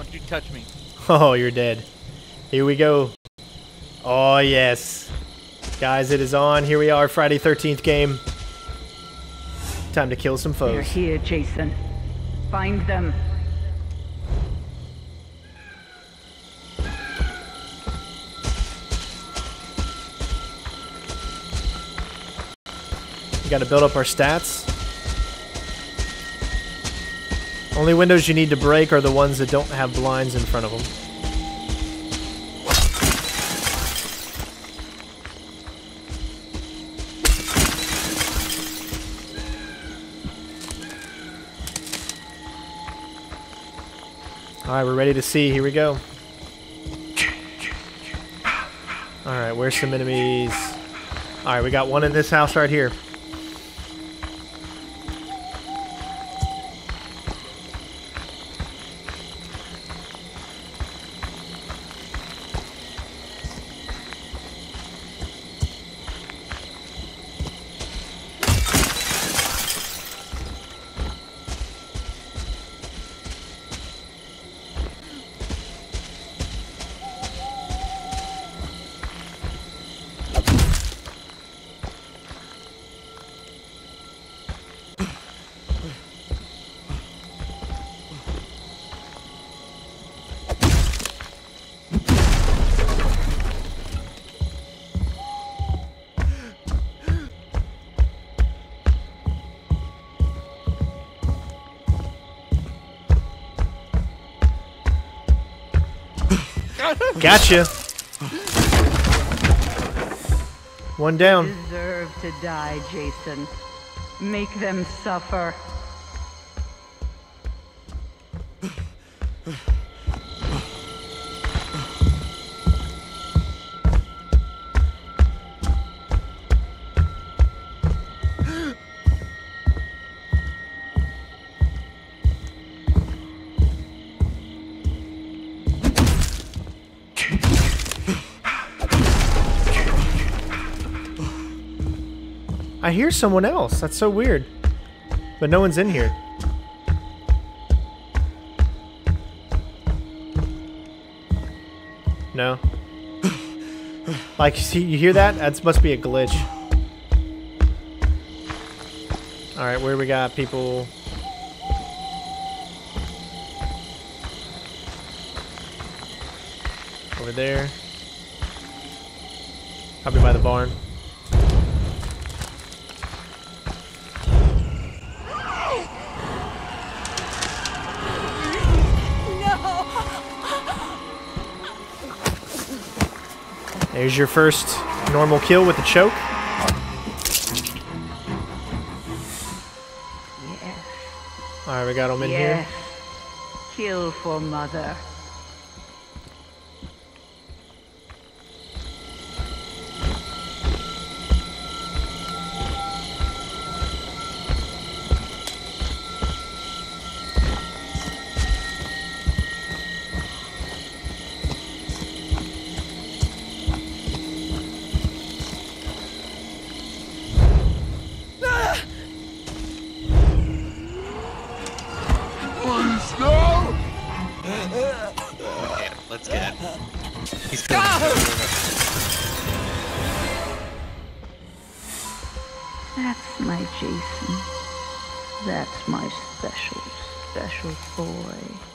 Don't you touch me. Oh, you're dead. Here we go. Oh, yes. Guys, it is on. Here we are, Friday 13th game. Time to kill some foes. They're here, Jason. Find them. We gotta build up our stats. Only windows you need to break are the ones that don't have blinds in front of them. Alright, we're ready to see. Here we go. Alright, where's some enemies? Alright, we got one in this house right here. Gotcha. One down. Deserve to die, Jason. Make them suffer. I hear someone else. That's so weird. But no one's in here. No. Like, see, you hear that? That must be a glitch. Alright, where we got people... Over there. Probably by the barn. There's your first normal kill with the choke. Yes. Alright, we got him in yes. here. Kill for mother. Yeah, let's get. it. He's ah! That's my Jason. That's my special, special boy.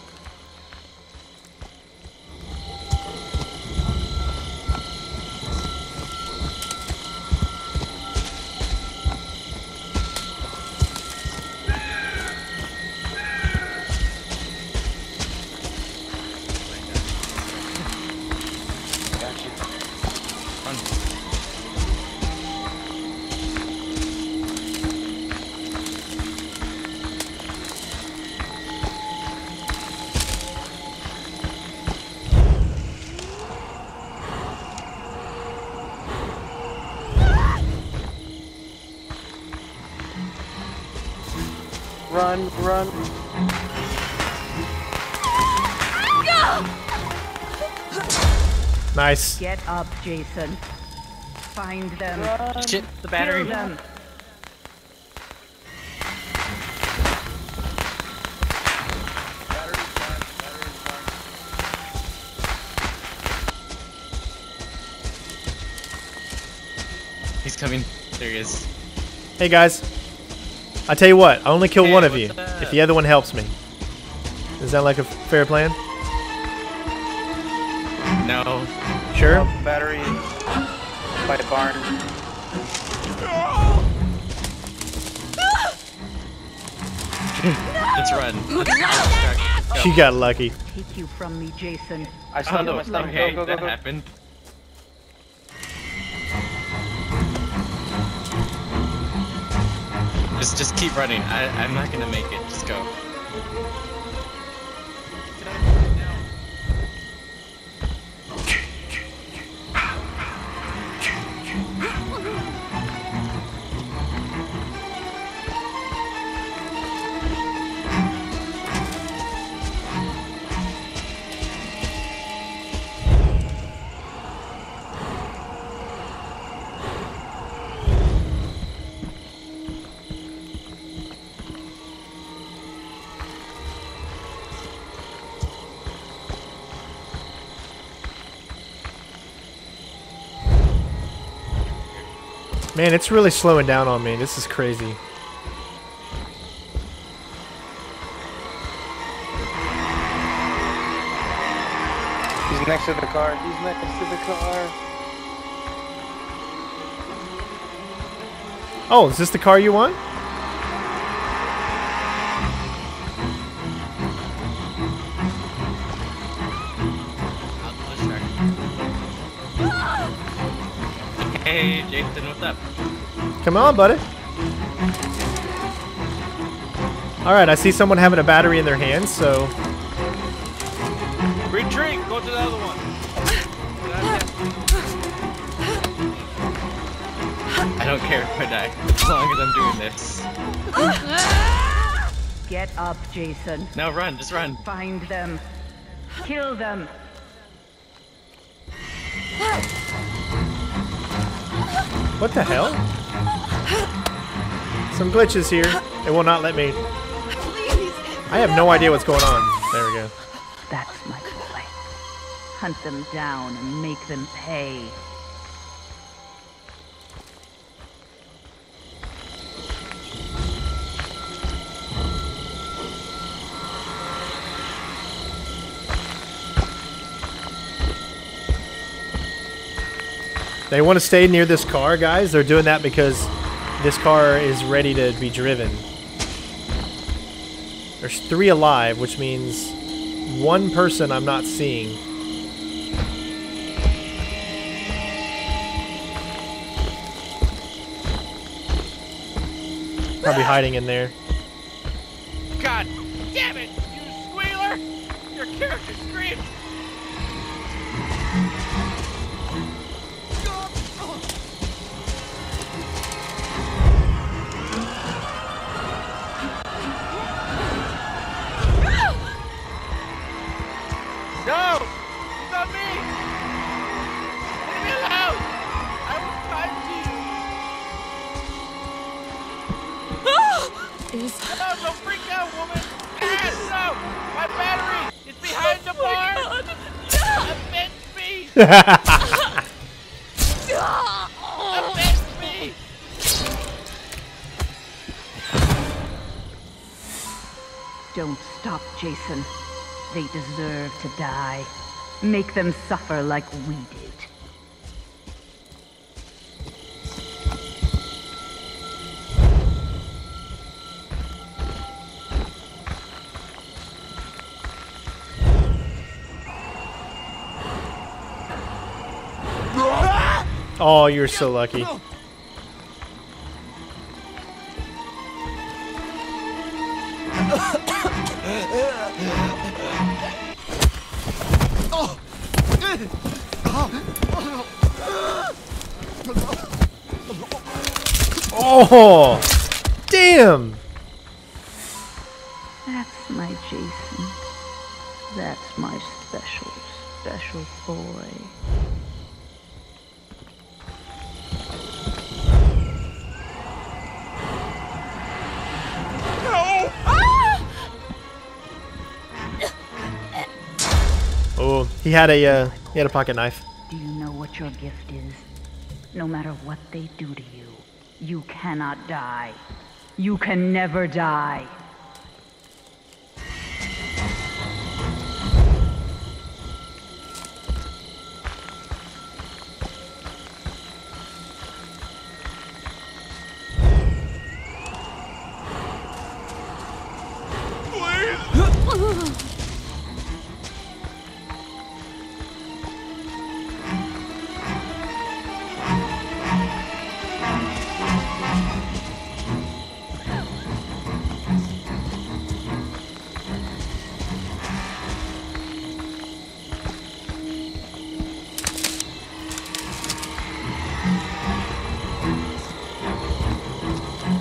run, run. Nice. Get up, Jason. Find them. Run. Shit, the battery. Kill them. He's coming. There he is. Hey guys, I tell you what, I only kill Hey, one of you up? if the other one helps me. Is that like a fair plan? No. Sure. Battery by the barn. Let's run. Let's go. She got lucky. Take you from me, Jason. I stunned him. Oh, I stunned okay, him. Go, go, that go, go. happened. Just, just keep running. I, I'm not gonna make it. Just go. Man, it's really slowing down on me. This is crazy. He's next to the car. He's next to the car. Oh, is this the car you want? Hey, Jason, what's up? Come on, buddy. Alright, I see someone having a battery in their hands, so... Retreat. Go to the other one. I don't care if I die, as long as I'm doing this. Get up, Jason. Now run, just run. Find them. Kill them. What the hell? Some glitches here. It will not let me... I have no idea what's going on. There we go. That's my boy. Hunt them down and make them pay. They want to stay near this car, guys. They're doing that because this car is ready to be driven. There's three alive, which means one person I'm not seeing. Probably ah! hiding in there. God damn it! You squealer! Your character screams. You! No, don't freak out, woman! Ah, no! My battery! It's behind the barn! Avenge me! Avenge me! Don't stop, Jason. They deserve to die. Make them suffer like we did. Oh, you're so lucky. Oh, damn! That's my Jason. That's my special, special boy. He had a uh, he had a pocket knife. Do you know what your gift is? No matter what they do to you, you cannot die. You can never die.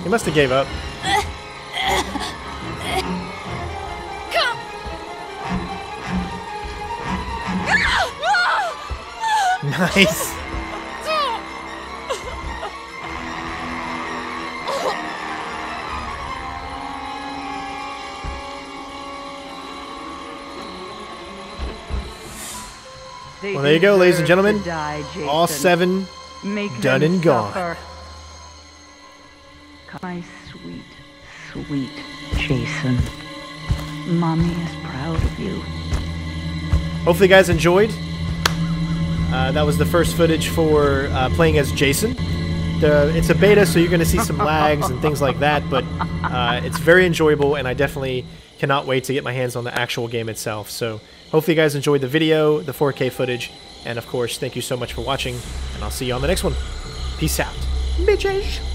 He must have gave up. nice. Well, there you go, ladies and gentlemen. die, All seven Make done them and gone. suffer. My sweet, sweet Jason. Mommy is proud of you. Hopefully, you guys enjoyed. Uh, that was the first footage for uh, playing as Jason. The, it's a beta, so you're going to see some lags and things like that, but uh, it's very enjoyable, and I definitely cannot wait to get my hands on the actual game itself. So, hopefully, you guys enjoyed the video, the 4K footage, and of course, thank you so much for watching, and I'll see you on the next one. Peace out. Bitches.